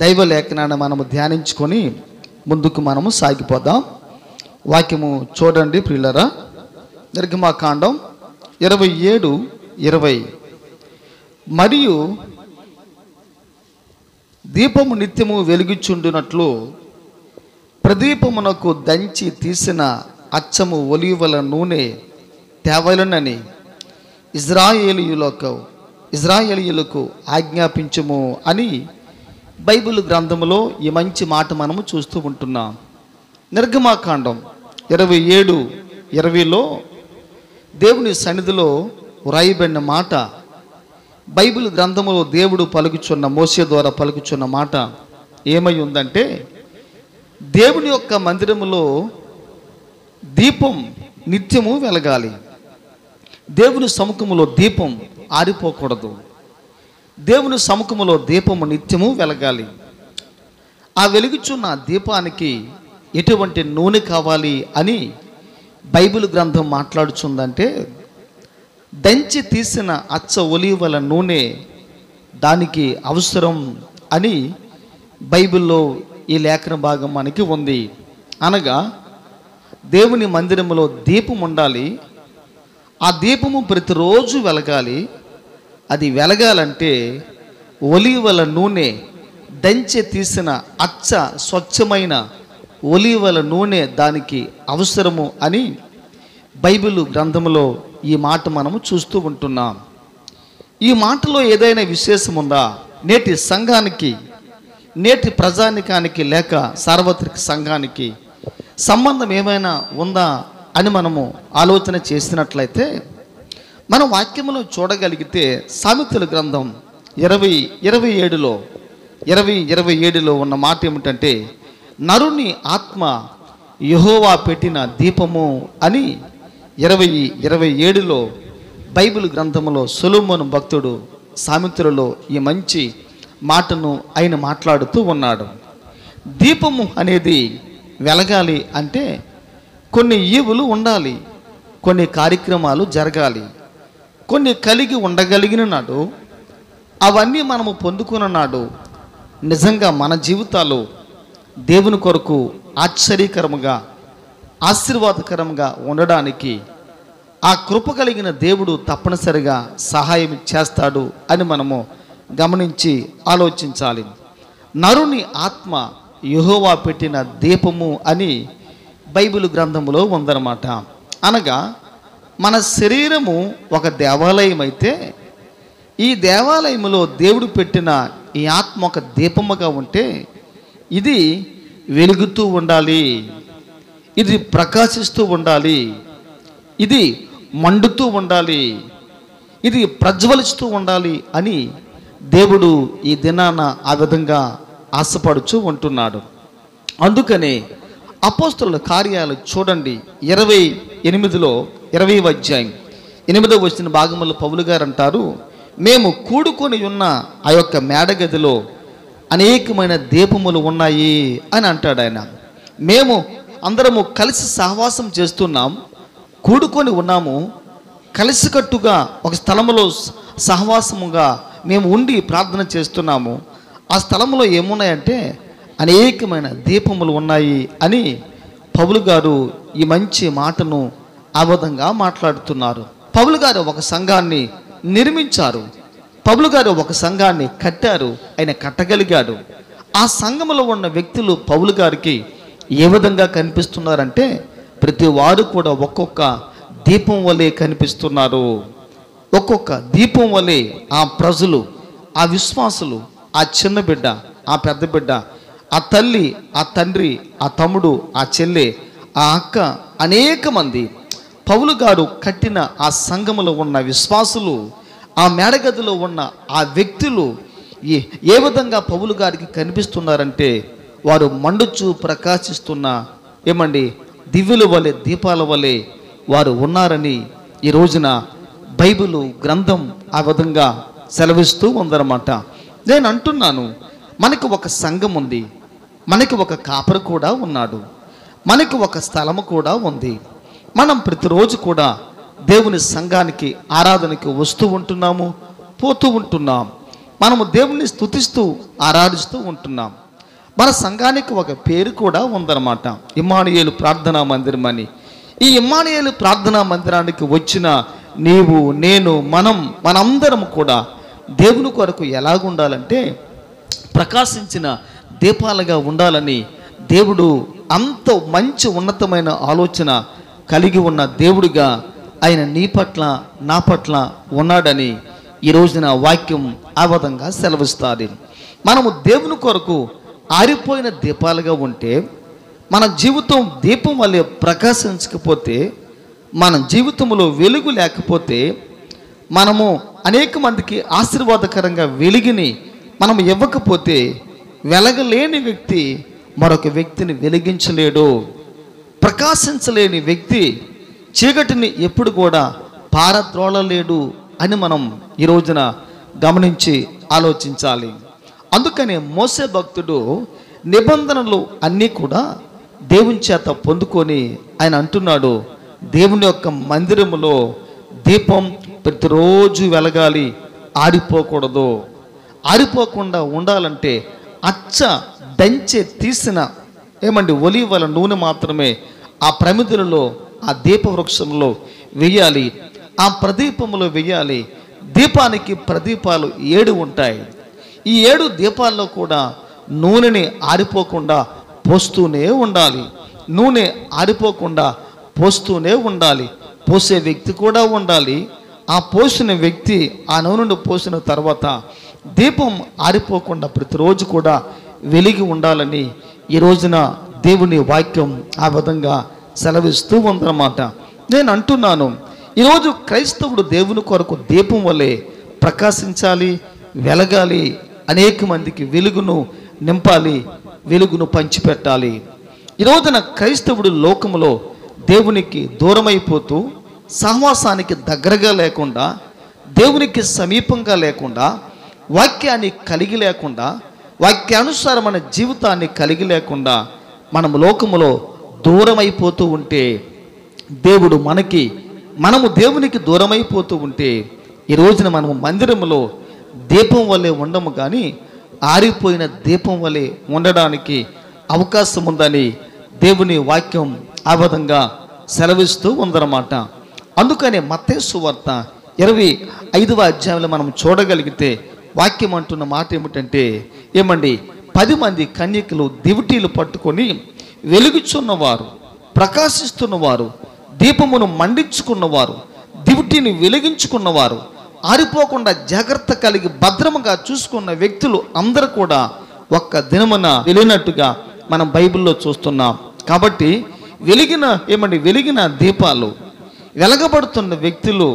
దైవ లేఖనాన్ని మనము ధ్యానించుకొని ముందుకు మనము సాగిపోదాం. వాక్యము చూడండి ప్రియులరా. నిర్గమాకాండం ఇరవై ఏడు ఇరవై. మరియు దీపము నిత్యము వెలుగుచుండునట్లు ప్రదీపమునకు దంచి తీసిన అచ్చము ఒలివల నూనె తేవలనని ఇజ్రాయేలీయులకు ఇజ్రాయేలీయులకు ఆజ్ఞాపించము అని బైబిల్ గ్రంథములో ఈ మంచి మాట మనము చూస్తూ ఉంటున్నాం. నిర్గమాకాండం ఇరవై ఏడు ఇరవైలో దేవుని సన్నిధిలో వ్రాయబడిన మాట బైబిల్ గ్రంథములో దేవుడు పలుకుచున్న మోసే ద్వారా పలుకుచున్న మాట ఏమై ఉందంటే దేవుని యొక్క మందిరములో దీపం నిత్యము వెలగాలి. దేవుని సముఖములో దీపం ఆరిపోకూడదు. దేవుని సముఖములో దీపము నిత్యము వెలగాలి. ఆ వెలుగుచున్న దీపానికి ఎటువంటి నూనె కావాలి అని బైబిల్ గ్రంథం మాట్లాడుచుందంటే దంచి తీసిన అచ్చ ఒలివల నూనె దానికి అవసరం అని బైబిల్లో ఈ లేఖన భాగం మనకి ఉంది. అనగా దేవుని మందిరములో దీపం ఉండాలి ఆ దీపము ప్రతిరోజు వెలగాలి అది వెలగాలంటే ఒలివల నూనె దంచె తీసిన అచ్చ స్వచ్ఛమైన ఒలివల నూనె దానికి అవసరము అని బైబిల్ గ్రంథంలో ఈ మాట మనము చూస్తూ ఉంటున్నాం. ఈ మాటలో ఏదైనా విశేషం ఉందా? నేటి సంఘానికి నేటి ప్రజానికానికి లేక సార్వత్రిక సంఘానికి సంబంధం ఏమైనా ఉందా అని మనము ఆలోచన చేసినట్లయితే మన వాక్యంలో చూడగలిగితే సామెతల గ్రంథం ఇరవై ఇరవై ఏడులో ఇరవై ఇరవై ఏడులో ఉన్న మాట ఏమిటంటే నరుని ఆత్మ యహోవా పెట్టిన దీపము అని ఇరవై ఇరవై ఏడులో బైబిల్ గ్రంథంలో సులుమను భక్తుడు సామెతలలో ఈ మంచి మాటను ఆయన మాట్లాడుతూ ఉన్నాడు. దీపము అనేది వెలగాలి అంటే కొన్ని ఈవులు ఉండాలి కొన్ని కార్యక్రమాలు జరగాలి. కొన్ని కలిగి ఉండగలిగిన నాడు అవన్నీ మనము పొందుకున్న నాడు నిజంగా మన జీవితాలు దేవుని కొరకు ఆశ్చర్యకరముగా ఆశీర్వాదకరంగా ఉండడానికి ఆ కృప కలిగిన దేవుడు తప్పనిసరిగా సహాయం చేస్తాడు అని మనము గమనించి ఆలోచించాలి. నరుని ఆత్మ యహోవా పెట్టిన దీపము అని బైబిల్ గ్రంథములో ఉందన్నమాట. అనగా మన శరీరము ఒక దేవాలయం అయితే ఈ దేవాలయములో దేవుడు పెట్టిన ఈ ఆత్మ ఒక దీపముగా ఉంటే ఇది వెలుగుతూ ఉండాలి ఇది ప్రకాశిస్తూ ఉండాలి ఇది మండుతూ ఉండాలి ఇది ప్రజ్వలిస్తూ ఉండాలి అని దేవుడు ఈ దినాన ఆ విధంగా ఆశపడుచూ ఉంటున్నాడు. అందుకనే అపోస్తుల కార్యాలు చూడండి ఇరవై ఎనిమిదిలో ఇరవై అధ్యాయం. ఎనిమిదవ వచ్చిన భాగములు పౌలు గారు అంటారు మేము కూడుకొని ఉన్న ఆ యొక్క మేడగదిలో అనేకమైన దీపములు ఉన్నాయి అని అంటాడు ఆయన. మేము అందరము కలిసి సహవాసం చేస్తున్నాం కూడుకొని ఉన్నాము. కలిసికట్టుగా ఒక స్థలములో సహవాసముగా మేము ఉండి ప్రార్థన చేస్తున్నాము. ఆ స్థలంలో ఏమున్నాయంటే అనేకమైన దీపములు ఉన్నాయి అని పౌలు గారు ఈ మంచి మాటను ఆ విధంగా మాట్లాడుతున్నారు. పౌలు గారు ఒక సంఘాన్ని నిర్మించారు. పౌలు గారు ఒక సంఘాన్ని కట్టారు. ఆయన కట్టగలిగాడు. ఆ సంఘములో ఉన్న వ్యక్తులు పౌలు గారికి ఏ విధంగా కనిపిస్తున్నారంటే ప్రతి వారు కూడా ఒక్కొక్క దీపం వలె కనిపిస్తున్నారు. ఒక్కొక్క దీపం వలె ఆ ప్రజలు ఆ విశ్వాసులు ఆ చిన్న బిడ్డ ఆ పెద్ద బిడ్డ ఆ తల్లి ఆ తండ్రి ఆ తమ్ముడు ఆ చెల్లె ఆ అక్క అనేక మంది పౌలు గారు కట్టిన ఆ సంఘములో ఉన్న విశ్వాసులు ఆ మేడగదిలో ఉన్న ఆ వ్యక్తులు ఏ ఏ విధంగా పౌలు గారికి కనిపిస్తున్నారంటే వారు మండుచు ప్రకాశిస్తున్న ఏమండి దివ్యుల వలె దీపాల వలె వారు ఉన్నారని ఈ రోజున బైబిలు గ్రంథం ఆ విధంగా సెలవిస్తూ ఉందన్నమాట. నేను అంటున్నాను మనకు ఒక సంఘం ఉంది మనకి ఒక కాపరు కూడా ఉన్నాడు మనకి ఒక స్థలము కూడా ఉంది. మనం ప్రతిరోజు కూడా దేవుని సంఘానికి ఆరాధనకి వస్తూ ఉంటున్నాము పోతూ ఉంటున్నాం. మనము దేవుణ్ణి స్తుతిస్తూ ఆరాధిస్తూ ఉంటున్నాం. మన సంఘానికి ఒక పేరు కూడా ఉందన్నమాట. ఇమానుయేలు ప్రార్థనా మందిరం అని. ఈ ఇమానుయేలు ప్రార్థనా మందిరానికి వచ్చిన నీవు నేను మనం మనందరం కూడా దేవుని కొరకు ఎలాగుండాలంటే ప్రకాశించిన దీపాలుగా ఉండాలని దేవుడు అంత మంచి ఉన్నతమైన ఆలోచన కలిగి ఉన్న దేవుడిగా ఆయన నీ పట్ల నా పట్ల ఉన్నాడని ఈ రోజున వాక్యం ఆ విధంగా సెలవిస్తుంది. మనము దేవుని కొరకు ఆరిపోయిన దీపాలుగా ఉంటే మన జీవితం దీపం వల్లే ప్రకాశించకపోతే మన జీవితంలో వెలుగు లేకపోతే మనము అనేక మందికి ఆశీర్వాదకరంగా వెలిగిని మనం ఇవ్వకపోతే వెలగలేని వ్యక్తి మరొక వ్యక్తిని వెలిగించలేడు. ప్రకాశించలేని వ్యక్తి చీకటిని ఎప్పుడు కూడా పారద్రోళలేడు అని మనం ఈ రోజున గమనించి ఆలోచించాలి. అందుకనే మోసే భక్తుడు నిబంధనలు అన్నీ కూడా దేవుని చేత పొందుకొని ఆయన అంటున్నాడు దేవుని యొక్క మందిరములో దీపం ప్రతిరోజు వెలగాలి ఆరిపోకూడదు. ఆరిపోకుండా ఉండాలంటే అచ్చ దంచె తీసిన ఏమండి? ఒలివల నూనె మాత్రమే ఆ ప్రమిదలలో ఆ దీప వృక్షంలో వెయ్యాలి ఆ ప్రదీపంలో వెయ్యాలి దీపానికి ప్రదీపాలు ఏడు ఉంటాయి. ఈ ఏడు దీపాల్లో కూడా నూనెని ఆరిపోకుండా పోస్తూనే ఉండాలి. నూనె ఆరిపోకుండా పోస్తూనే ఉండాలి. పోసే వ్యక్తి కూడా ఉండాలి. ఆ పోసిన వ్యక్తి ఆ నూనెను పోసిన తర్వాత దీపం ఆరిపోకుండా ప్రతిరోజు కూడా వెలిగి ఉండాలని ఈ రోజున దేవుని వాక్యం ఆ విధంగా సెలవిస్తూ ఉందన్నమాట. నేను అంటున్నాను ఈరోజు క్రైస్తవుడు దేవుని కొరకు దీపం వలె ప్రకాశించాలి వెలగాలి అనేక మందికి వెలుగును నింపాలి వెలుగును పంచిపెట్టాలి. ఈ రోజున క్రైస్తవుడు లోకములో దేవునికి దూరమైపోతూ సహవాసానికి దగ్గరగా లేకుండా దేవునికి సమీపంగా లేకుండా వాక్యాన్ని కలిగి లేకుండా వాక్యానుసారమైన జీవితాన్ని కలిగి లేకుండా మనం లోకములో దూరమైపోతూ ఉంటే దేవుడు మనకి మనము దేవునికి దూరమైపోతూ ఉంటే ఈ రోజున మనము మందిరములో దీపం వల్లే ఉండము కానీ ఆరిపోయిన దీపం వలె ఉండడానికి అవకాశం ఉందని దేవుని వాక్యం ఆ విధంగా సెలవిస్తూ ఉందన్నమాట. అందుకనే మత్తేసు వార్త ఇరవై ఐదవ అధ్యాయంలో మనం చూడగలిగితే వాక్యం అంటున్న మాట ఏమిటంటే ఏమండి? పది మంది కన్యకులు దివిటీలు పట్టుకొని వెలుగుచున్నవారు ప్రకాశిస్తున్నవారు దీపమును మండించుకున్నవారు దివిటీని వెలిగించుకున్నవారు ఆరిపోకుండా జాగ్రత్త కలిగి భద్రముగా చూసుకున్న వ్యక్తులు అందరూ కూడా ఒక్క దినమున వెళ్ళినట్టుగా మనం బైబిల్లో చూస్తున్నాం. కాబట్టి వెలిగిన ఏమండి? వెలిగిన దీపాలు వెలగబడుతున్న వ్యక్తులు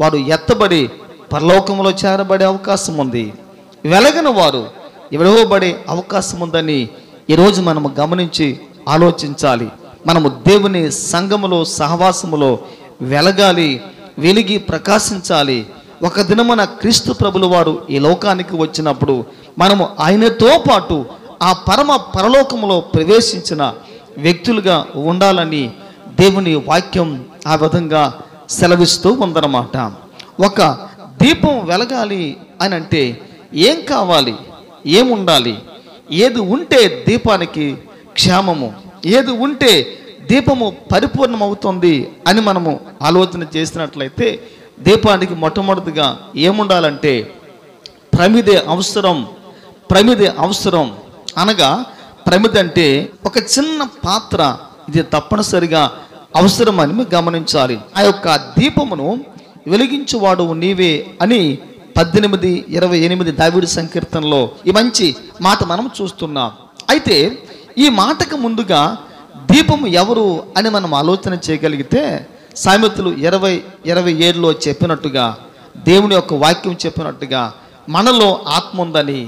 వారు ఎత్తబడి పరలోకంలో చేరబడే అవకాశం ఉంది వెలగని వారు విడవబడే అవకాశం ఉందని ఈరోజు మనము గమనించి ఆలోచించాలి. మనము దేవుని సంఘములో సహవాసములో వెలగాలి వెలిగి ప్రకాశించాలి. ఒక దినమున క్రీస్తు ప్రభులు వారు ఈ లోకానికి వచ్చినప్పుడు మనము ఆయనతో పాటు ఆ పరమ పరలోకములో ప్రవేశించిన వ్యక్తులుగా ఉండాలని దేవుని వాక్యం ఆ విధంగా సెలవిస్తూ ఉందన్నమాట. ఒక దీపం వెలగాలి అని అంటే ఏం కావాలి? ఏముండాలి? ఏది ఉంటే దీపానికి క్షేమము? ఏది ఉంటే దీపము పరిపూర్ణమవుతుంది అని మనము ఆలోచన చేసినట్లయితే దీపానికి మొట్టమొదటిగా ఏముండాలంటే ప్రమిదే అవసరం ప్రమిదే అవసరం. అనగా ప్రమిద అంటే ఒక చిన్న పాత్ర. ఇది తప్పనిసరిగా అవసరం అని గమనించాలి. ఆ యొక్క దీపమును వెలిగించువాడు నీవే అని పద్దెనిమిది ఇరవై ఎనిమిది దావిడి సంకీర్తనలో ఈ మంచి మాట మనం చూస్తున్నాం. అయితే ఈ మాటకు ముందుగా దీపము ఎవరు అని మనం ఆలోచన చేయగలిగితే సామెతలు ఇరవై ఇరవై ఏడులో చెప్పినట్టుగా దేవుని యొక్క వాక్యం చెప్పినట్టుగా మనలో ఆత్మ ఉందని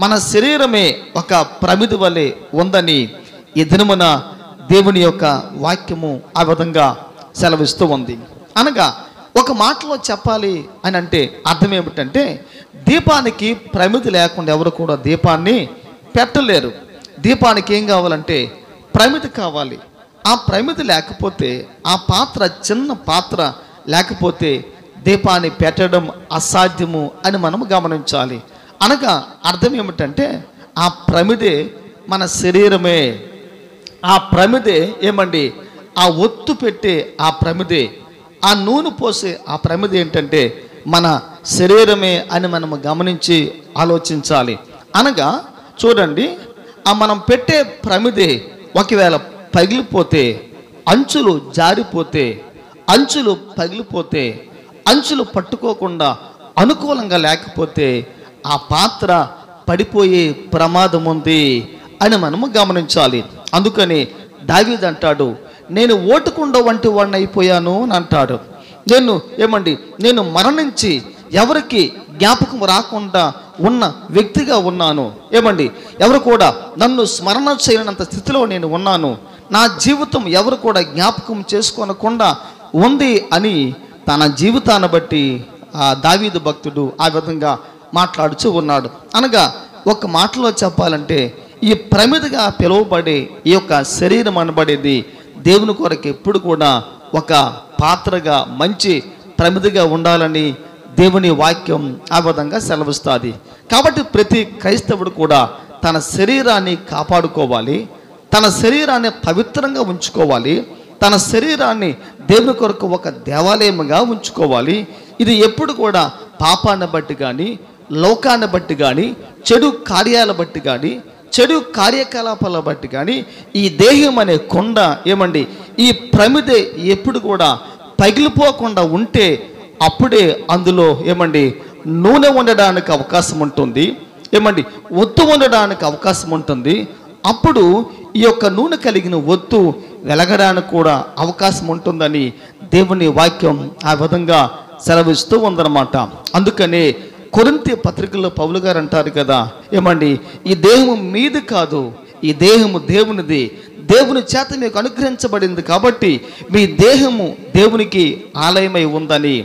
మన శరీరమే ఒక ప్రమిది వలె ఉందని ఈ దినమున దేవుని యొక్క వాక్యము ఆ విధంగా సెలవిస్తూ ఉంది. అనగా ఒక మాటలో చెప్పాలి అని అంటే అర్థం ఏమిటంటే దీపానికి ప్రమిది లేకుండా ఎవరు కూడా దీపాన్ని పెట్టలేరు. దీపానికి ఏం కావాలంటే ప్రమిది కావాలి. ఆ ప్రమిది లేకపోతే ఆ పాత్ర చిన్న పాత్ర లేకపోతే దీపాన్ని పెట్టడం అసాధ్యము అని మనం గమనించాలి. అనగా అర్థం ఏమిటంటే ఆ ప్రమిదే మన శరీరమే. ఆ ప్రమిదే ఏమండి? ఆ ఒత్తు పెట్టే ఆ ప్రమిదే ఆ నూనె పోసే ఆ ప్రమిది ఏంటంటే మన శరీరమే అని మనం గమనించి ఆలోచించాలి. అనగా చూడండి ఆ మనం పెట్టే ప్రమిదే ఒకవేళ పగిలిపోతే అంచులు జారిపోతే అంచులు పగిలిపోతే అంచులు పట్టుకోకుండా అనుకూలంగా లేకపోతే ఆ పాత్ర పడిపోయే ప్రమాదం ఉంది అని మనము గమనించాలి. అందుకని దావీద్ అంటాడు నేను ఓటుకుండ వంటి వాడిని అయిపోయాను అని అంటాడు. నేను ఏమండి? నేను మరణించి ఎవరికి జ్ఞాపకం రాకుండా ఉన్న వ్యక్తిగా ఉన్నాను. ఏమండి? ఎవరు కూడా నన్ను స్మరణ చేయనంత స్థితిలో నేను ఉన్నాను. నా జీవితం ఎవరు కూడా జ్ఞాపకం చేసుకోనకుండా ఉంది అని తన జీవితాన్ని బట్టి ఆ దావీదు భక్తుడు ఆ విధంగా మాట్లాడుచూ ఉన్నాడు. అనగా ఒక మాటలో చెప్పాలంటే ఈ ప్రమిదగా పిలువబడే ఈ యొక్క శరీరం అనబడేది దేవుని కొరకు ఎప్పుడు కూడా ఒక పాత్రగా మంచి ప్రమిదిగా ఉండాలని దేవుని వాక్యం ఆ విధంగా సెలవిస్తుంది. కాబట్టి ప్రతి క్రైస్తవుడు కూడా తన శరీరాన్ని కాపాడుకోవాలి తన శరీరాన్ని పవిత్రంగా ఉంచుకోవాలి తన శరీరాన్ని దేవుని కొరకు ఒక దేవాలయముగా ఉంచుకోవాలి. ఇది ఎప్పుడు కూడా పాపాన్ని బట్టి కానీ లోకాన్ని బట్టి కానీ చెడు కార్యాల బట్టి కానీ చెడు కార్యకలాపాల బట్టి కానీ ఈ దేహం అనే కొండ ఏమండి ఈ ప్రమిదే ఎప్పుడు కూడా పగిలిపోకుండా ఉంటే అప్పుడే అందులో ఏమండి నూనె ఉండడానికి అవకాశం ఉంటుంది. ఏమండి ఒత్తు ఉండడానికి అవకాశం ఉంటుంది. అప్పుడు ఈ యొక్క నూనె కలిగిన ఒత్తు వెలగడానికి కూడా అవకాశం ఉంటుందని దేవుని వాక్యం ఆ విధంగా సెలవిస్తూ ఉందన్నమాట. అందుకనే కొరింతి పత్రికల్లో పౌలు గారు అంటారు కదా ఏమండి ఈ దేహము మీది కాదు ఈ దేహము దేవునిది. దేవుని చేత మీకు అనుగ్రహించబడింది కాబట్టి మీ దేహము దేవునికి ఆలయమై ఉందని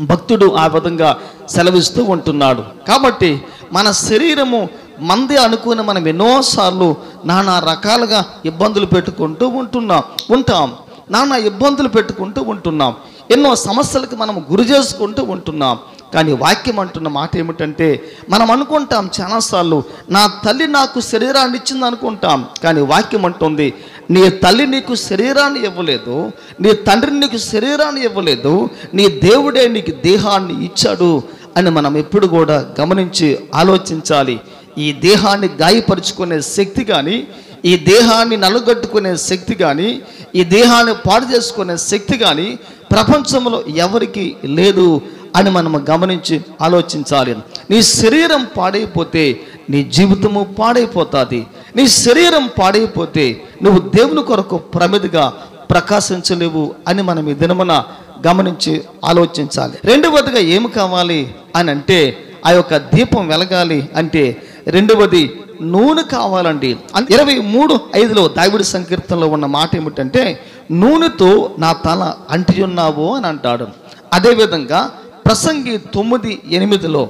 భక్తుడు ఆ విధంగా సెలవిస్తూ ఉంటున్నాడు. కాబట్టి మన శరీరము మంది అనుకుని మనం ఎన్నోసార్లు నానా రకాలుగా ఇబ్బందులు పెట్టుకుంటూ ఉంటున్నాం ఉంటాం. నానా ఇబ్బందులు పెట్టుకుంటూ ఉంటున్నాం. ఎన్నో సమస్యలకు మనం గురి చేసుకుంటూ ఉంటున్నాం. కానీ వాక్యం అంటున్న మాట ఏమిటంటే మనం అనుకుంటాం చాలాసార్లు నా తల్లి నాకు శరీరాన్ని ఇచ్చింది అనుకుంటాం. కానీ వాక్యం అంటుంది నీ తల్లి నీకు శరీరాన్ని ఇవ్వలేదు నీ తండ్రి నీకు శరీరాన్ని ఇవ్వలేదు నీ దేవుడే నీకు దేహాన్ని ఇచ్చాడు అని మనం ఎప్పుడు కూడా గమనించి ఆలోచించాలి. ఈ దేహాన్ని గాయపరుచుకునే శక్తి కానీ ఈ దేహాన్ని నలుగట్టుకునే శక్తి కానీ ఈ దేహాన్ని పాడు చేసుకునే శక్తి కానీ ప్రపంచంలో ఎవరికి లేదు అని మనం గమనించి ఆలోచించాలి. నీ శరీరం పాడైపోతే నీ జీవితము పాడైపోతుంది. నీ శరీరం పాడైపోతే నువ్వు దేవుని కొరకు ప్రమిదిగా ప్రకాశించలేవు అని మనం ఈ దినమున గమనించి ఆలోచించాలి. రెండవదిగా ఏమి కావాలి అని అంటే ఆ యొక్క దీపం వెలగాలి అంటే రెండవది నూనె కావాలండి. ఇరవై మూడు ఐదులో దావిడి సంకీర్తనలో ఉన్న మాట ఏమిటంటే నూనెతో నా తల అంటి ఉన్నావు అని అంటాడు. అదేవిధంగా ప్రసంగి తొమ్మిది ఎనిమిదిలో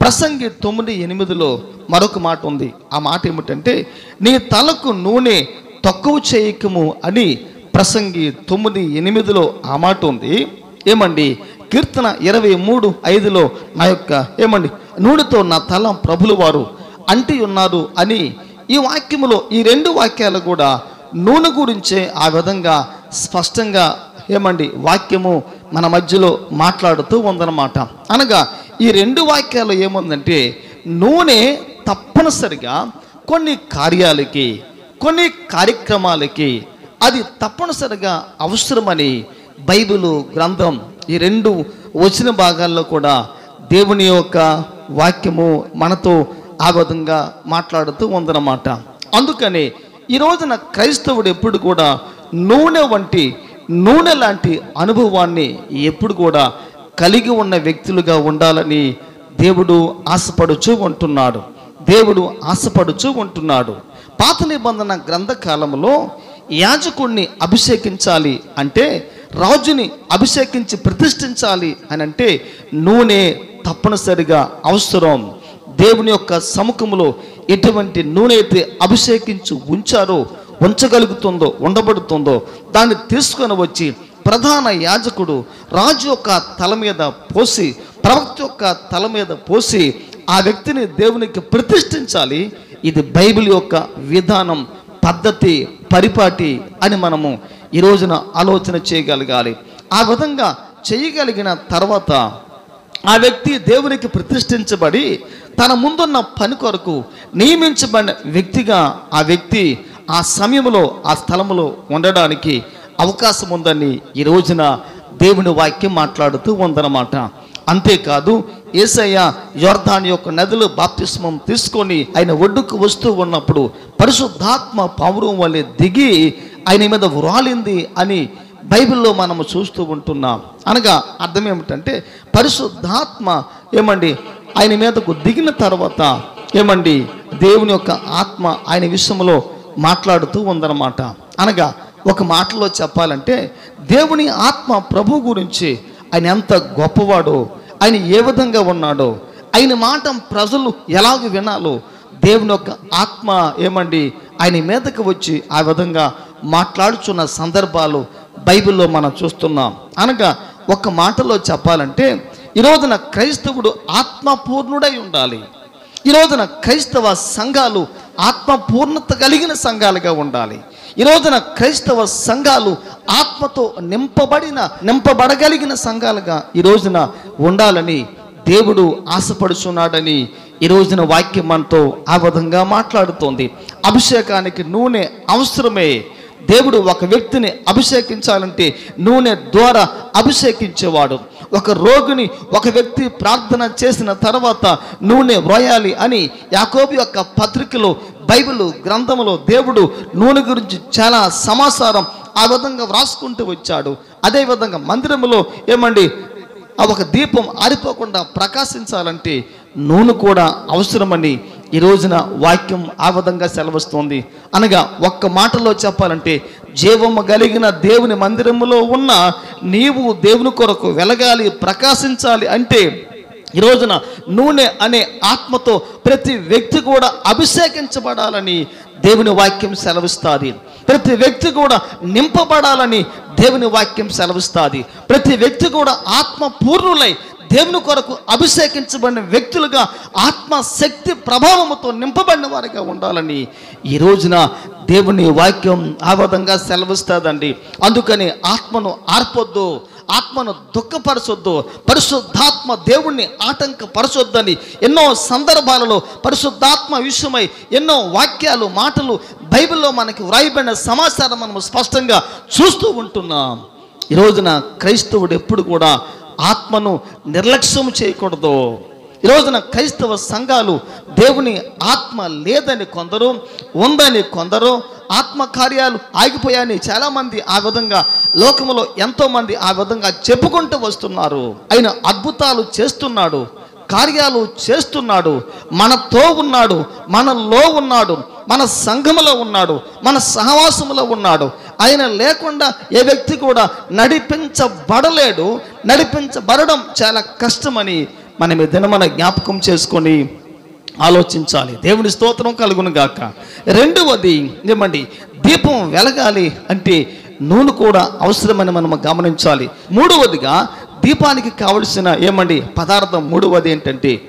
ప్రసంగి తొమ్మిది ఎనిమిదిలో మరొక మాట ఉంది. ఆ మాట ఏమిటంటే నీ తలకు నూనె తక్కువ చేయకము అని ప్రసంగి తొమ్మిది ఎనిమిదిలో ఆ మాట ఉంది. ఏమండి? కీర్తన ఇరవై మూడు ఐదులో నా యొక్క ఏమండి? నూనెతో నా తల ప్రభులు వారు అంటి ఉన్నారు అని ఈ వాక్యములో ఈ రెండు వాక్యాలు కూడా నూనె గురించే ఆ విధంగా స్పష్టంగా ఏమండి వాక్యము మన మధ్యలో మాట్లాడుతూ ఉందన్నమాట. అనగా ఈ రెండు వాక్యాలు ఏముందంటే నూనె తప్పనిసరిగా కొన్ని కార్యాలకి కొన్ని కార్యక్రమాలకి అది తప్పనిసరిగా అవసరమని బైబిలు గ్రంథం ఈ రెండు వచ్చిన భాగాల్లో కూడా దేవుని యొక్క వాక్యము మనతో ఆ విధంగా మాట్లాడుతూ ఉందన్నమాట. అందుకని ఈ రోజున క్రైస్తవుడు ఎప్పుడు కూడా నూనె వంటి నూనె లాంటి అనుభవాన్ని ఎప్పుడు కూడా కలిగి ఉన్న వ్యక్తులుగా ఉండాలని దేవుడు ఆశపడుచూ ఉంటున్నాడు. దేవుడు ఆశపడుచూ ఉంటున్నాడు. పాత నిబంధన గ్రంథకాలంలో యాజకుణ్ణి అభిషేకించాలి అంటే రాజుని అభిషేకించి ప్రతిష్ఠించాలి అని అంటే నూనె తప్పనిసరిగా అవసరం. దేవుని యొక్క సముఖంలో ఎటువంటి నూనె అయితే అభిషేకించి ఉంచారో ఉంచగలుగుతుందో ఉండబడుతుందో దాన్ని తీసుకొని వచ్చి ప్రధాన యాజకుడు రాజు యొక్క తల మీద పోసి ప్రవక్త యొక్క తల మీద పోసి ఆ వ్యక్తిని దేవునికి ప్రతిష్ఠించాలి. ఇది బైబిల్ యొక్క విధానం పద్ధతి పరిపాటి అని మనము ఈ రోజున ఆలోచన చేయగలగాలి. ఆ విధంగా చేయగలిగిన తర్వాత ఆ వ్యక్తి దేవునికి ప్రతిష్ఠించబడి తన ముందున్న పని కొరకు నియమించబడిన వ్యక్తిగా ఆ వ్యక్తి ఆ సమయంలో ఆ స్థలంలో ఉండడానికి అవకాశం ఉందని ఈ రోజున దేవుని వాక్యం మాట్లాడుతూ ఉందన్నమాట. అంతేకాదు ఏసయ్య యోర్ధాన్ యొక్క నదులు బాప్తిస్మం తీసుకొని ఆయన ఒడ్డుకు వస్తూ ఉన్నప్పుడు పరిశుద్ధాత్మ పౌరం వల్లే దిగి ఆయన మీద వ్రాలింది అని బైబిల్లో మనము చూస్తూ ఉంటున్నాం. అనగా అర్థం ఏమిటంటే పరిశుద్ధాత్మ ఏమండి ఆయన మీదకు దిగిన తర్వాత ఏమండి దేవుని యొక్క ఆత్మ ఆయన విషయంలో మాట్లాడుతూ ఉందన్నమాట. అనగా ఒక మాటలో చెప్పాలంటే దేవుని ఆత్మ ప్రభు గురించి ఆయన ఎంత గొప్పవాడో ఆయన ఏ విధంగా ఉన్నాడో ఆయన మాట ప్రజలు ఎలాగ వినాలో దేవుని యొక్క ఆత్మ ఏమండి ఆయన మీదకు వచ్చి ఆ విధంగా మాట్లాడుచున్న సందర్భాలు బైబిల్లో మనం చూస్తున్నాం. అనగా ఒక మాటలో చెప్పాలంటే ఈ రోజున క్రైస్తవుడు ఆత్మపూర్ణుడై ఉండాలి. ఈ రోజున క్రైస్తవ సంఘాలు ఆత్మపూర్ణత కలిగిన సంఘాలుగా ఉండాలి. ఈ రోజున క్రైస్తవ సంఘాలు ఆత్మతో నింపబడిన నింపబడగలిగిన సంఘాలుగా ఈ రోజున ఉండాలని దేవుడు ఆశపడుచున్నాడని ఈ రోజున వాక్యం మనతో ఆ విధంగా మాట్లాడుతోంది. అభిషేకానికి నూనె అవసరమే. దేవుడు ఒక వ్యక్తిని అభిషేకించాలంటే నూనె ద్వారా అభిషేకించేవాడు. ఒక రోగిని ఒక వ్యక్తి ప్రార్థన చేసిన తర్వాత నూనె వ్రోయాలి అని యాకోబు యొక్క పత్రికలో బైబిల్ గ్రంథములో దేవుడు నూనె గురించి చాలా సమాచారం ఆ విధంగా వ్రాసుకుంటూ వచ్చాడు. అదేవిధంగా మందిరములో ఏమండి ఆ ఒక దీపం ఆరిపోకుండా ప్రకాశించాలంటే నూనె కూడా అవసరమని ఈ రోజున వాక్యం ఆ విధంగా సెలవిస్తోంది. అనగా ఒక్క మాటలో చెప్పాలంటే జీవము కలిగిన దేవుని మందిరములో ఉన్న నీవు దేవుని కొరకు వెలగాలి ప్రకాశించాలి అంటే ఈ రోజున నూనె అనే ఆత్మతో ప్రతి వ్యక్తి కూడా అభిషేకించబడాలని దేవుని వాక్యం సెలవిస్తుంది. ప్రతి వ్యక్తి కూడా నింపబడాలని దేవుని వాక్యం సెలవిస్తుంది. ప్రతి వ్యక్తి కూడా ఆత్మ పూర్ణులై దేవుని కొరకు అభిషేకించబడిన వ్యక్తులుగా ఆత్మ శక్తి ప్రభావముతో నింపబడిన వారిగా ఉండాలని ఈ రోజున దేవుని వాక్యం ఆ విధంగా సెలవిస్తుందండి. అందుకని ఆత్మను ఆర్పొద్దు ఆత్మను దుఃఖపరచొద్దు పరిశుద్ధాత్మ దేవుణ్ణి ఆటంకపరచొద్దని ఎన్నో సందర్భాలలో పరిశుద్ధాత్మ విషయమై ఎన్నో వాక్యాలు మాటలు బైబిల్లో మనకి వ్రాయబడిన సమాచారం మనం స్పష్టంగా చూస్తూ ఉంటున్నాం. ఈ రోజున క్రైస్తవుడు ఎప్పుడు కూడా ఆత్మను నిర్లక్ష్యం చేయకూడదు. ఈ రోజున క్రైస్తవ సంఘాలు దేవుని ఆత్మ లేదని కొందరు ఉందని కొందరు ఆత్మ కార్యాలు ఆగిపోయాయని చాలామంది ఆ విధంగా లోకములో ఎంతోమంది ఆ విధంగా చెప్పుకుంటూ వస్తున్నారు. ఆయన అద్భుతాలు చేస్తున్నాడు కార్యాలు చేస్తున్నాడు మనతో ఉన్నాడు మనలో ఉన్నాడు మన సంఘములో ఉన్నాడు మన సహవాసములో ఉన్నాడు. ఆయన లేకుండా ఏ వ్యక్తి కూడా నడిపించబడలేడు. నడిపించబడడం చాలా కష్టమని మనం ఈ దినమన జ్ఞాపకం చేసుకొని ఆలోచించాలి. దేవుని స్తోత్రం కలుగును గాక. రెండవది ఏమండి? దీపం వెలగాలి అంటే నూనె కూడా అవసరమని మనం గమనించాలి. మూడవదిగా దీపానికి కావలసిన ఏమండి? పదార్థం మూడవది ఏంటంటే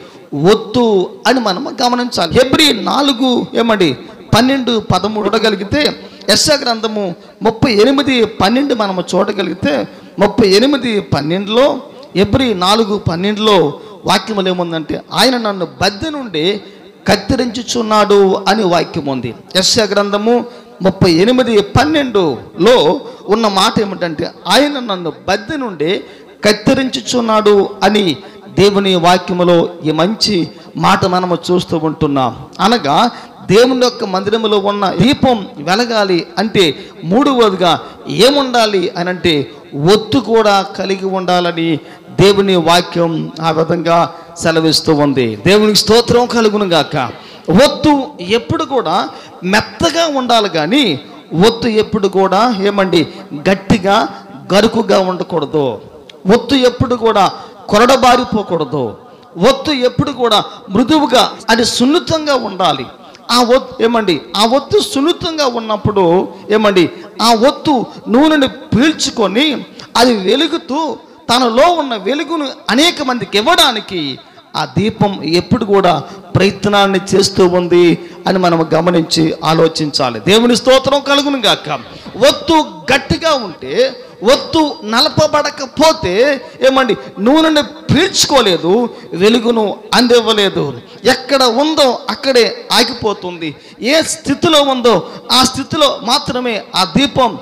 ఒత్తు అని మనం గమనించాలి. ఎబ్రి నాలుగు ఏమండి? పన్నెండు పదమూడు చూడగలిగితే యశా గ్రంథము ముప్పై ఎనిమిది పన్నెండు మనము చూడగలిగితే ముప్పై ఎనిమిది పన్నెండులో ఎబ్రి నాలుగు పన్నెండులో వాక్యములు ఏముందంటే ఆయన నన్ను బద్దె నుండి కత్తిరించుచున్నాడు అని వాక్యం ఉంది. యశ గ్రంథము ముప్పై ఎనిమిది పన్నెండులో ఉన్న మాట ఏమిటంటే ఆయన నన్ను బద్దె నుండి కత్తిరించుచున్నాడు అని దేవుని వాక్యములో ఈ మంచి మాట మనము చూస్తూ ఉంటున్నాం. అనగా దేవుని యొక్క మందిరంలో ఉన్న దీపం వెలగాలి అంటే మూడవదిగా ఏముండాలి అని అంటే ఒత్తు కూడా కలిగి ఉండాలని దేవుని వాక్యం ఆ విధంగా సెలవిస్తూ ఉంది. దేవునికి స్తోత్రం కలుగును గాక. ఒత్తు ఎప్పుడు కూడా మెత్తగా ఉండాలి కానీ ఒత్తు ఎప్పుడు కూడా ఏమండి గట్టిగా గరుకుగా ఉండకూడదు. ఒత్తు ఎప్పుడు కూడా కొరడబారిపోకూడదు. ఒత్తు ఎప్పుడు కూడా మృదువుగా అది సున్నితంగా ఉండాలి. ఆ ఒత్తు ఏమండి? ఆ ఒత్తు సున్నితంగా ఉన్నప్పుడు ఏమండి? ఆ ఒత్తు నూనెని పీల్చుకొని అది వెలుగుతూ తనలో ఉన్న వెలుగును అనేక మందికి ఇవ్వడానికి ఆ దీపం ఎప్పుడు కూడా ప్రయత్నాన్ని చేస్తూ ఉంది అని మనం గమనించి ఆలోచించాలి. దేవుని స్తోత్రం కలుగును గాక. ఒత్తు గట్టిగా ఉంటే ఒత్తు నలపబడకపోతే ఏమండి? నూనెని పీల్చుకోలేదు వెలుగును అందివ్వలేదు. ఎక్కడ ఉందో అక్కడే ఆగిపోతుంది. ఏ స్థితిలో ఉందో ఆ స్థితిలో మాత్రమే ఆ దీపం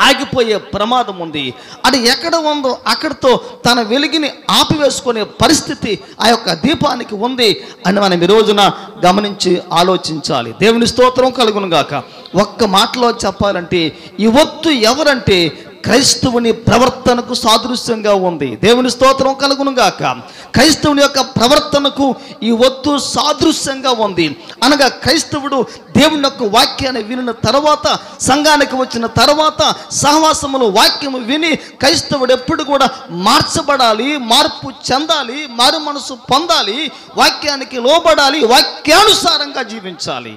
ఆగిపోయే ప్రమాదం ఉంది. అది ఎక్కడ ఉందో అక్కడితో తన వెలుగుని ఆపివేసుకునే పరిస్థితి ఆ యొక్క దీపానికి ఉంది అని మనం ఈ రోజున గమనించి ఆలోచించాలి. దేవుని స్తోత్రం కలుగును గాక. ఒక్క మాటలో చెప్పాలంటే ఈ ఒత్తు ఎవరంటే క్రైస్తవుని ప్రవర్తనకు సాదృశ్యంగా ఉంది. దేవుని స్తోత్రం కలుగును గాక క్రైస్తవుని యొక్క ప్రవర్తనకు ఈ ఒత్తు సాదృశ్యంగా ఉంది. అనగా క్రైస్తవుడు దేవుని యొక్క వాక్యాన్ని వినిన తర్వాత సంఘానికి వచ్చిన తర్వాత సహవాసములు వాక్యము విని క్రైస్తవుడు ఎప్పుడు కూడా మార్చబడాలి మార్పు చెందాలి మారు మనసు పొందాలి వాక్యానికి లోబడాలి వాక్యానుసారంగా జీవించాలి.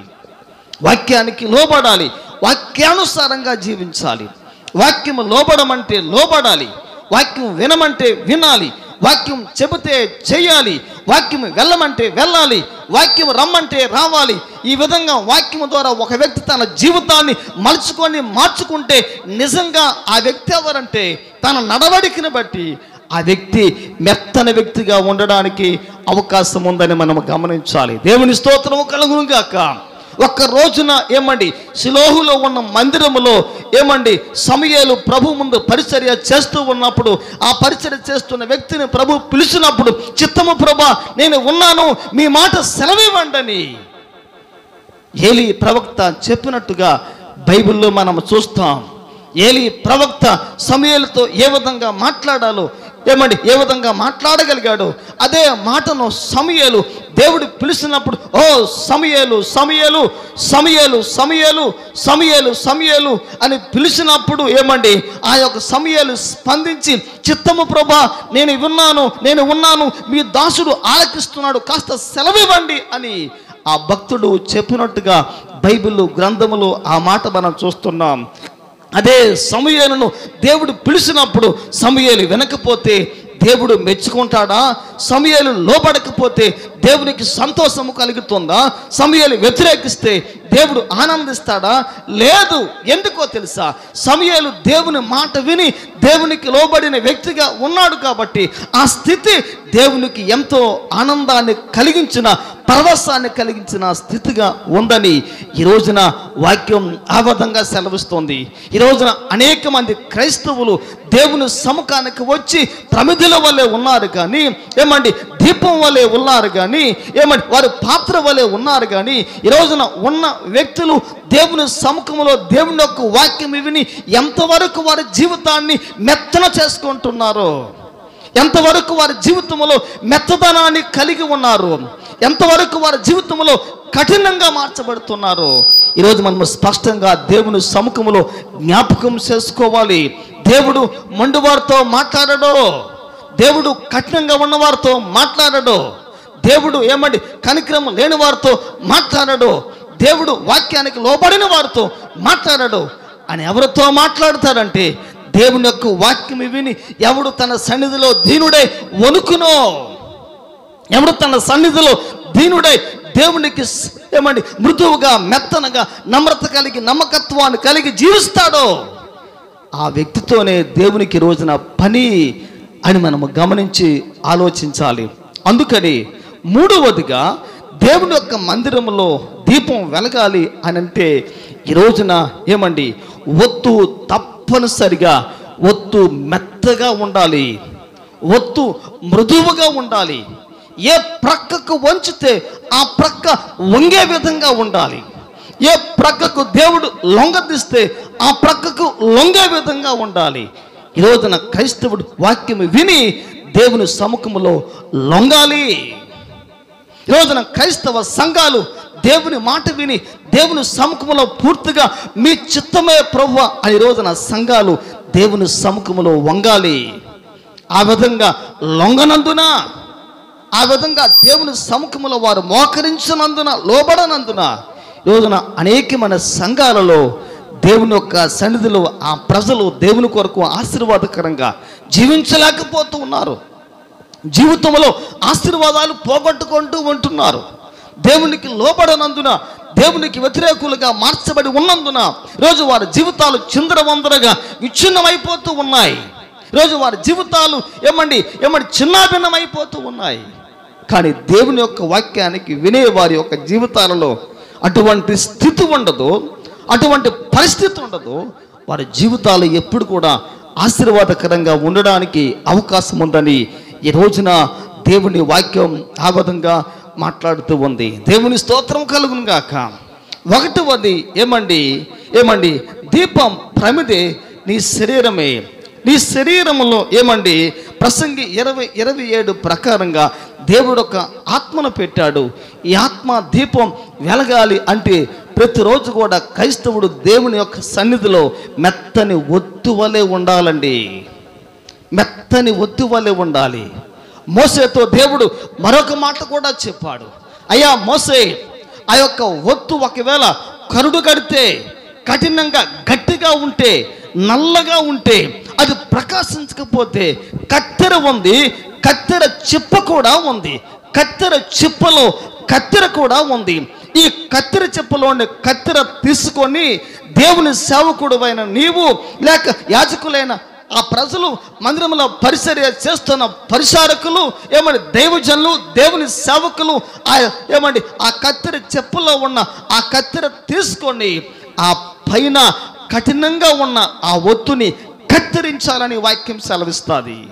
వాక్యానికి లోబడాలి వాక్యానుసారంగా జీవించాలి. వాక్యము లోబడమంటే లోబడాలి వాక్యం వినమంటే వినాలి. వాక్యం చెబితే చేయాలి వాక్యం వెళ్ళమంటే వెళ్ళాలి. వాక్యం రమ్మంటే రావాలి. ఈ విధంగా వాక్యం ద్వారా ఒక వ్యక్తి తన జీవితాన్ని మలుచుకొని మార్చుకుంటే నిజంగా ఆ వ్యక్తి ఎవరంటే తన నడవడికను బట్టి ఆ వ్యక్తి మెత్తని వ్యక్తిగా ఉండడానికి అవకాశం ఉందని మనం గమనించాలి. దేవుని స్తోత్రము కలుగునుగాక. ఒక్క రోజున ఏమండి శిలోహులో ఉన్న మందిరములో ఏమండి సమయాలు ప్రభు ముందు పరిచర్య చేస్తూ ఉన్నప్పుడు ఆ పరిచర్య చేస్తున్న వ్యక్తిని ప్రభు పిలిచినప్పుడు చిత్తము ప్రభ నేను ఉన్నాను మీ మాట సెలవివ్వండని. ఏలి ప్రవక్త చెప్పినట్టుగా బైబిల్లో మనం చూస్తాం. ఏలి ప్రవక్త సమయాలతో ఏ విధంగా మాట్లాడాలో ఏమండి? ఏ విధంగా మాట్లాడగలిగాడు? అదే మాటను సమయలు దేవుడు పిలిచినప్పుడు ఓ సమయలు సమయలు సమయలు సమయలు సమయలు సమయలు అని పిలిచినప్పుడు ఏమండి? ఆ యొక్క సమయలు స్పందించి చిత్తము ప్రభా నేను విన్నాను నేను ఉన్నాను మీ దాసుడు ఆలకిస్తున్నాడు కాస్త సెలవివ్వండి అని ఆ భక్తుడు చెప్పినట్టుగా బైబిల్ గ్రంథములు ఆ మాట మనం చూస్తున్నాం. అదే సమయాలను దేవుడు పిలిచినప్పుడు సమయాలు వినకపోతే దేవుడు మెచ్చుకుంటాడా? సమయాలు లోపడకపోతే దేవునికి సంతోషము కలుగుతుందా? సమయాలు వ్యతిరేకిస్తే దేవుడు ఆనందిస్తాడా? లేదు. ఎందుకో తెలుసా? సమయాలు దేవుని మాట విని దేవునికి లోబడిన వ్యక్తిగా ఉన్నాడు కాబట్టి ఆ స్థితి దేవునికి ఎంతో ఆనందాన్ని కలిగించిన పరవశాన్ని కలిగించిన స్థితిగా ఉందని ఈ రోజున వాక్యం ఆ విధంగా సెలవిస్తోంది. ఈ రోజున అనేక మంది క్రైస్తవులు దేవుని సముఖానికి వచ్చి ప్రమిదిల వలె ఉన్నారు కానీ ఏమండి దీపం వలె ఉన్నారు కానీ ఏమండి వారి పాత్ర వలె ఉన్నారు కానీ ఈ రోజున ఉన్న వ్యక్తులు దేవుని సముఖంలో దేవుని యొక్క వాక్యం విని ఎంతవరకు వారి జీవితాన్ని మెత్తన చేసుకుంటున్నారో ఎంతవరకు వారి జీవితంలో మెత్తదనాన్ని కలిగి ఉన్నారు ఎంతవరకు వారి జీవితంలో కఠినంగా మార్చబడుతున్నారు ఈరోజు మనము స్పష్టంగా దేవుని సముఖంలో జ్ఞాపకం చేసుకోవాలి. దేవుడు మండువారితో మాట్లాడడు దేవుడు కఠినంగా ఉన్నవారితో మాట్లాడడు దేవుడు ఏమండి కనిక్రమం లేని వారితో మాట్లాడడు దేవుడు వాక్యానికి లోబడిన వారితో మాట్లాడడు అని ఎవరితో మాట్లాడతాడంటే దేవుని యొక్క వాక్యం విని ఎవడు తన సన్నిధిలో దీనుడే వణుకునో? ఎవడు తన సన్నిధిలో దీనుడై దేవునికి ఏమండి మృదువుగా మెత్తనగా నమ్రత కలిగి నమ్మకత్వాన్ని కలిగి జీవిస్తాడో ఆ వ్యక్తితోనే దేవునికి రోజున పని అని మనము గమనించి ఆలోచించాలి. అందుకని మూడవదిగా దేవుని యొక్క మందిరంలో దీపం వెలగాలి అని అంటే ఈ రోజున ఏమండి ఒత్తు తప్పనిసరిగా ఒత్తు మెత్తగా ఉండాలి. ఒత్తు మృదువుగా ఉండాలి. ఏ ప్రక్కకు వంచితే ఆ ప్రక్క వంగే విధంగా ఉండాలి. ఏ ప్రక్కకు దేవుడు లొంగదీస్తే ఆ ప్రక్కకు లొంగే విధంగా ఉండాలి. ఈ రోజున క్రైస్తవుడు వాక్యం విని దేవుని సముఖములో లొంగాలి. ఈరోజున రోజున క్రైస్తవ సంఘాలు దేవుని మాట విని దేవుని సముఖములో పూర్తిగా మీ చిత్తమే ప్రభు అని రోజున సంఘాలు దేవుని సముఖములో వంగాలి. ఆ విధంగా లొంగనందున ఆ విధంగా దేవుని సముఖములో వారు మోకరించినందున లోబడనందున రోజున అనేకమైన సంఘాలలో దేవుని యొక్క సన్నిధిలో ఆ ప్రజలు దేవుని కొరకు ఆశీర్వాదకరంగా జీవించలేకపోతూ ఉన్నారు. జీవితంలో ఆశీర్వాదాలు పోగొట్టుకుంటూ ఉంటున్నారు. దేవునికి లోబడనందున దేవునికి వ్యతిరేకులుగా మార్చబడి ఉన్నందున రోజు వారి జీవితాలు చిందరవందరగా విచ్ఛిన్నమైపోతూ ఉన్నాయి. రోజు వారి జీవితాలు ఏమండి ఏమండి చిన్నాభిన్నమైపోతూ ఉన్నాయి. కానీ దేవుని యొక్క వాక్యానికి వినే వారి యొక్క జీవితాలలో అటువంటి స్థితి ఉండదు అటువంటి పరిస్థితి ఉండదు. వారి జీవితాలు ఎప్పుడు కూడా ఆశీర్వాదకరంగా ఉండడానికి అవకాశం ఉందని ఈ రోజున దేవుని వాక్యం ఆ విధంగా మాట్లాడుతూ ఉంది. దేవుని స్తోత్రం కలుగును గాక. ఒకటవది ఏమండి? ఏమండి? దీపం ప్రమిదే నీ శరీరమే. నీ శరీరంలో ఏమండి? ప్రసంగి ఇరవై ఇరవై ఏడు ప్రకారంగా దేవుడు ఒక ఆత్మను పెట్టాడు. ఈ ఆత్మ దీపం వెలగాలి అంటే ప్రతిరోజు కూడా క్రైస్తవుడు దేవుని యొక్క సన్నిధిలో మెత్తని ఒత్తు వలె ఉండాలండి. మెత్తని ఒత్తు వలె ఉండాలి. మోసేతో దేవుడు మరొక మాట కూడా చెప్పాడు. అయ్యా మోసే ఆ యొక్క ఒత్తు ఒకవేళ కరుడు కడితే కఠినంగా గట్టిగా ఉంటే నల్లగా ఉంటే అది ప్రకాశించకపోతే కత్తెర ఉంది కత్తెర చిప్ప కూడా ఉంది కత్తెర చిప్పలో కత్తెర కూడా ఉంది. ఈ కత్తెర చిప్పలోని కత్తెర తీసుకొని దేవుని సేవకుడు అయిన నీవు లేక యాజకులైన ఆ ప్రజలు మందిరంలో పరిచర్య చేస్తున్న పరిచారకులు ఏమండి దైవజనులు దేవుని సేవకులు ఆ ఏమండి ఆ కత్తెర చెప్పులో ఉన్న ఆ కత్తెర తీసుకొని ఆ పైన కఠినంగా ఉన్న ఆ ఒత్తుని కత్తిరించాలని వాక్యం సెలవిస్తుంది.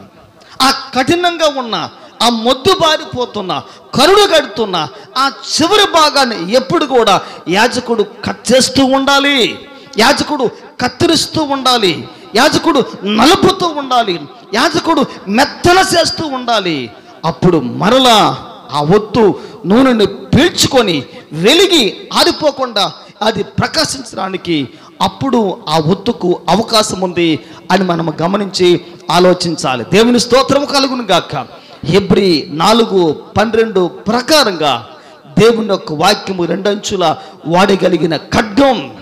ఆ కఠినంగా ఉన్న ఆ మొద్దు బారిపోతున్న కరుడు కడుతున్న ఆ చివరి భాగాన్ని ఎప్పుడు కూడా యాజకుడు కట్ చేస్తూ ఉండాలి. యాజకుడు కత్తిరిస్తూ ఉండాలి. యాజకుడు నలుపుతూ ఉండాలి. యాజకుడు మెత్తన చేస్తూ ఉండాలి. అప్పుడు మరలా ఆ ఒత్తు నూనెని పీల్చుకొని వెలిగి ఆరిపోకుండా అది ప్రకాశించడానికి అప్పుడు ఆ ఒత్తుకు అవకాశం ఉంది అని మనం గమనించి ఆలోచించాలి. దేవుని స్తోత్రం కలుగును గాక. హెబ్రి నాలుగు పన్నెండు ప్రకారంగా దేవుని యొక్క వాక్యము రెండంచుల వాడగలిగిన ఖడ్గం.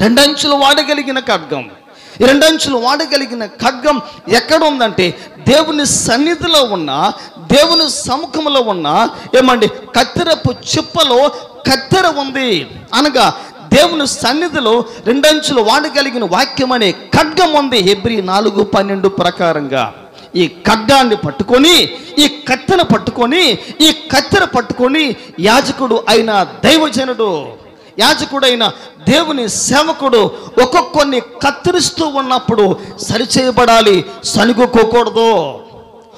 రెండంచులు వాడగలిగిన ఖడ్గం. రెండంచులు వాడగలిగిన ఖడ్గం ఎక్కడ ఉందంటే దేవుని సన్నిధిలో ఉన్న దేవుని సముఖంలో ఉన్న ఏమండి కత్తెరపు చిప్పలో కత్తెర ఉంది. అనగా దేవుని సన్నిధిలో రెండంచులు వాడగలిగిన వాక్యం అనే ఖడ్గం ఉంది. హెబ్రి నాలుగు పన్నెండు ప్రకారంగా. ఈ ఖడ్గాన్ని పట్టుకొని ఈ కత్తెర పట్టుకొని ఈ కత్తెర పట్టుకొని యాజకుడు అయిన దైవజనుడు యాజకుడైన దేవుని సేవకుడు ఒక్కొక్కరిని కత్తిరిస్తూ ఉన్నప్పుడు సరిచేయబడాలి సనుగుకోకూడదు.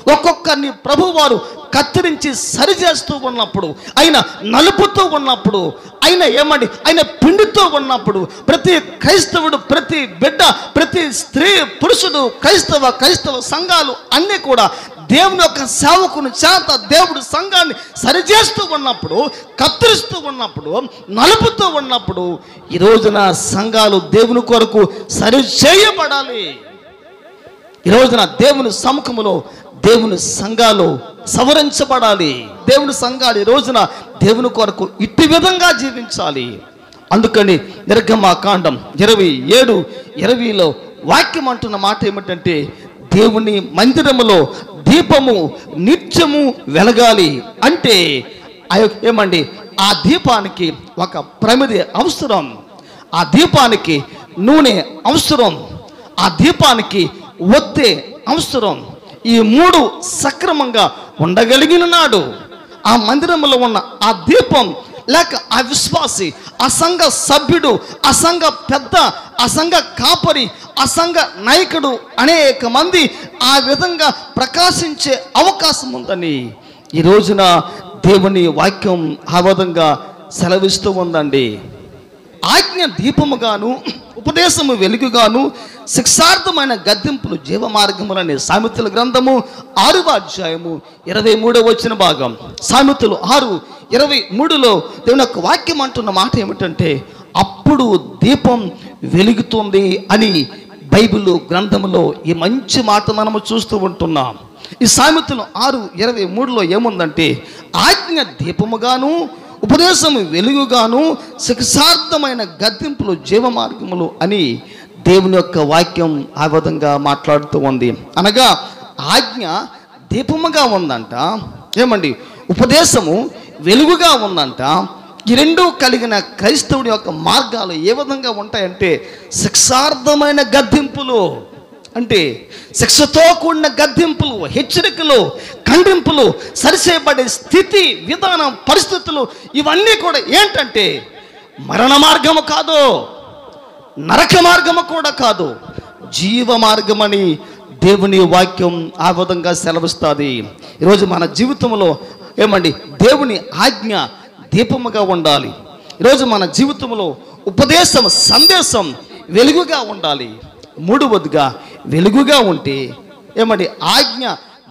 ఒక్కొక్కరిని ప్రభువారు కత్తిరించి సరిచేస్తూ ఉన్నప్పుడు ఆయన నలుపుతూ ఉన్నప్పుడు ఆయన ఏమండి ఆయన పిండితో ఉన్నప్పుడు ప్రతి క్రైస్తవుడు ప్రతి బిడ్డ ప్రతి స్త్రీ పురుషుడు క్రైస్తవ క్రైస్తవ సంఘాలు అన్నీ కూడా దేవుని యొక్క సేవకుని చేత దేవుడు సంఘాన్ని సరిచేస్తూ ఉన్నప్పుడు కత్తిరిస్తూ ఉన్నప్పుడు నలుపుతూ ఉన్నప్పుడు ఈ రోజున సంఘాలు దేవుని కొరకు సరి చేయబడాలి. ఈ రోజున దేవుని సముఖములో దేవుని సంఘాలు సవరించబడాలి. దేవుని సంఘాలు ఈ రోజున దేవుని కొరకు ఇట్టి విధంగా జీవించాలి. అందుకని నిర్గమాకాండం ఇరవై ఏడు ఇరవైలో వాక్యం అంటున్న మాట ఏమిటంటే దేవుని మందిరములో దీపము నిత్యము వెలగాలి అంటే ఏమండి ఆ దీపానికి ఒక ప్రమిది అవసరం. ఆ దీపానికి నూనె అవసరం. ఆ దీపానికి ఒత్తే అవసరం. ఈ మూడు సక్రమంగా ఉండగలిగిన నాడు ఆ మందిరంలో ఉన్న ఆ దీపం లేక ఆ విశ్వాసి సభ్యుడు అసంగ పెద్ద అసంగ కాపరి అసంగ నాయకుడు అనేక మంది ఆ విధంగా ప్రకాశించే అవకాశం ఉందని ఈ రోజున దేవుని వాక్యం ఆ విధంగా సెలవిస్తూ ఉందండి. ఆజ్ఞ దీపముగాను ఉపదేశము వెలుగుగాను శిక్షార్థమైన గద్దెంపులు జీవ మార్గములు అనే సామెతల గ్రంథము ఆరవ అధ్యాయము ఇరవై మూడవ వచ్చిన భాగం. సామెతలు ఆరు ఇరవై మూడులో దేవుని యొక్క వాక్యం అంటున్న మాట ఏమిటంటే అప్పుడు దీపం వెలుగుతుంది అని బైబిల్ గ్రంథములో ఈ మంచి మాట మనము చూస్తూ ఉంటున్నాం. ఈ సామెతలు ఆరు ఇరవై మూడులో ఏముందంటే ఆజ్ఞ దీపముగాను ఉపదేశము వెలుగుగాను శిక్షార్థమైన గద్దింపులు జీవ మార్గములు అని దేవుని యొక్క వాక్యం ఆ విధంగా మాట్లాడుతూ ఉంది. అనగా ఆజ్ఞ దీపముగా ఉందంట. ఏమండి? ఉపదేశము వెలుగుగా ఉందంట. ఈ రెండు కలిగిన క్రైస్తవుడి యొక్క మార్గాలు ఏ విధంగా ఉంటాయంటే శిక్షార్థమైన గద్దింపులు. అంటే శిక్షతో కూడిన గద్దింపులు హెచ్చరికలు ఖండింపులు సరిచేయబడే స్థితి విధానం పరిస్థితులు ఇవన్నీ కూడా ఏంటంటే మరణ మార్గము కాదు. నరక మార్గము కూడా కాదు జీవ మార్గమని దేవుని వాక్యం ఆ విధంగా సెలవిస్తుంది. ఈరోజు మన జీవితంలో ఏమండి దేవుని ఆజ్ఞ దీపముగా ఉండాలి. ఈరోజు మన జీవితంలో ఉపదేశం సందేశం వెలుగుగా ఉండాలి. మూడవదిగా వెలుగుగా ఉంటే ఏమండి ఆజ్ఞ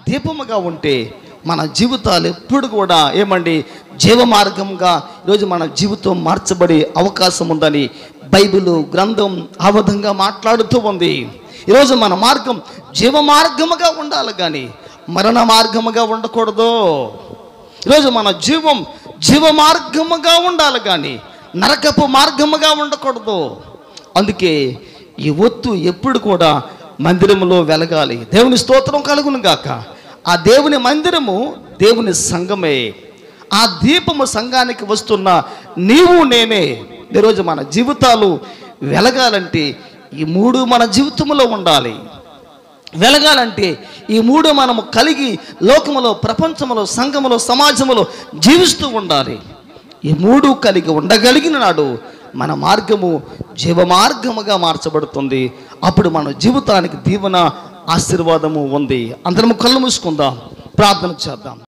దీపముగా ఉంటే మన జీవితాలు ఎప్పుడు కూడా ఏమండి జీవ మార్గంగా ఈరోజు మన జీవితం మార్చబడే అవకాశం ఉందని బైబిల్ గ్రంథం ఆ విధంగా మాట్లాడుతూ ఉంది. ఈరోజు మన మార్గం జీవ మార్గముగా ఉండాలి కానీ మరణ మార్గముగా ఉండకూడదు. ఈరోజు మన జీవం జీవ మార్గముగా ఉండాలి కానీ నరకపు మార్గముగా ఉండకూడదు. అందుకే ఈ ఒత్తు ఎప్పుడు కూడా మందిరములో వెలగాలి. దేవుని స్తోత్రం కలుగును గాక. ఆ దేవుని మందిరము దేవుని సంఘమే. ఆ దీపము సంఘానికి వస్తున్న నీవు నేనే. ఈరోజు మన జీవితాలు వెలగాలంటే ఈ మూడు మన జీవితంలో ఉండాలి. వెలగాలంటే ఈ మూడు మనము కలిగి లోకములో ప్రపంచములో సంఘములో సమాజములో జీవిస్తూ ఉండాలి. ఈ మూడు కలిగి ఉండగలిగిన నాడు మన మార్గము జీవ మార్గముగా మార్చబడుతుంది. అప్పుడు మన జీవితానికి దీవెన ఆశీర్వాదము ఉంది. అందరము కళ్ళు మూసుకుందాం. ప్రార్థన చేద్దాం.